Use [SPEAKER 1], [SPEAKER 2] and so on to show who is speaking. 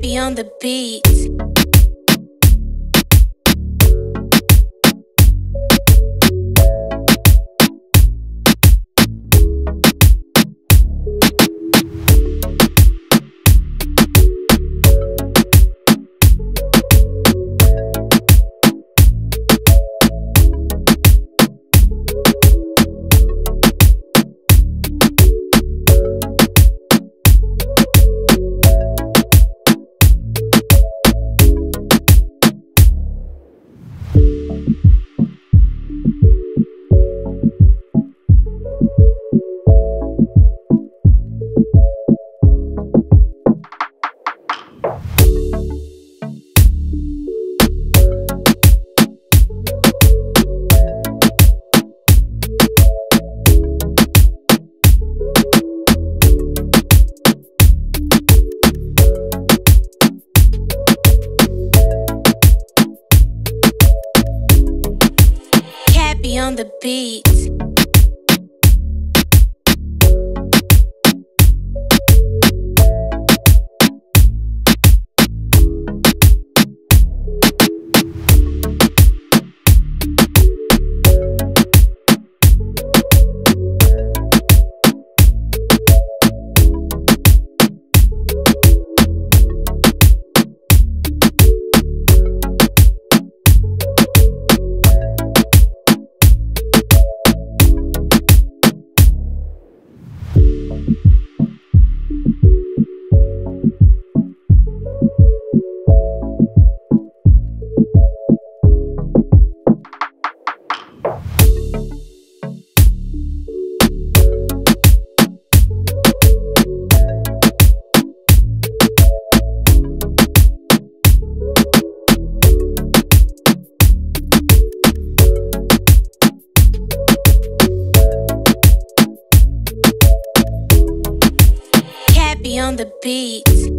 [SPEAKER 1] be on the beat. On the beat. Cappy on the beat.